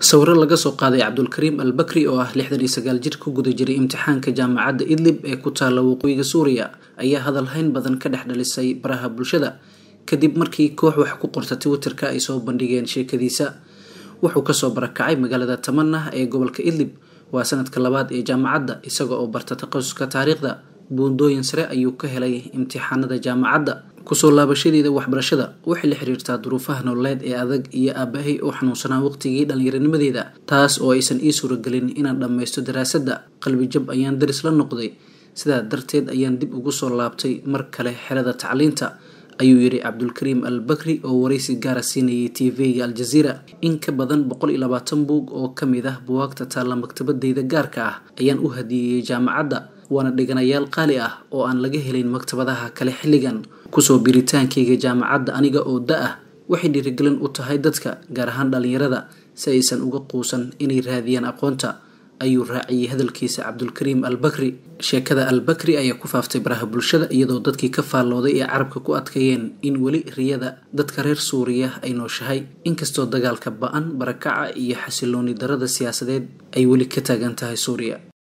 sawiro laga soo qaaday cabdulkariim al bakri oo ah lixdan iyo sagaal jir ku guda jiray imtixaanka jaamacadda idlib ee ku taalla waqooyiga suuriya ayaa hadalhayn badan ka dhex dhalisay baraha bulshada. Kadib markii koox wax ku qorta twitterka ay soo bandhigeen sheekadiisa wuxuu ka soo barakacay magaalada tamanah ee gobolka idlib. Waa sanadka labaad ee jaamacadda isaga oo barta takhasuska taariikhda buundooyin sare ayuu ka helay imtixaanada jaamacadda ku soo laabashadeeda waxbarashada waxay la xiriirtaa duruufaha nololeed ee adag iyo aabahay oo xanuunsanaa waqtigii dhallinyaranimadeeda taas oo aysan ii suuragelin inaan dhammaysto daraasadda qalbijab ayaan daris la noqday. Sidaa darteed ayaan dib ugu soo laabtay mar kale xerada tacliinta ayuu yidhi cabdulkariim al bakri oo waraysi gaara siinayay t v-ga al-jaziira in ka badan boqol iyo labaatan buug oo ka mid ah buwaagta taalla maktabadeyda gaarka ah ayaan u hadiyeeyey jaamacadda waana dhiganayaal qaali ah oo aan laga helin maktabadaha kale xilligan ku soo biritaankayga jaamacadda aniga oo da'ah waxay dhiirigelin u tahay dadka gaar ahaan dhallinyarada si aysan uga quusan inay raadiyaan aqoonta ayuu raaciyey hadalkiisa cabdulkariim al bakri sheekada al bakri ayaa ku faaftay baraha bulshada iyadoo dadkii ka faallooday ee carabka ku adkeeyeen in weli riyada dadka reer suuriya ay nooshahay. Inkastoo dagaalka ba'an barakaca iyo xasilooni darada siyaasadeed ay weli ka taagan tahay suuriya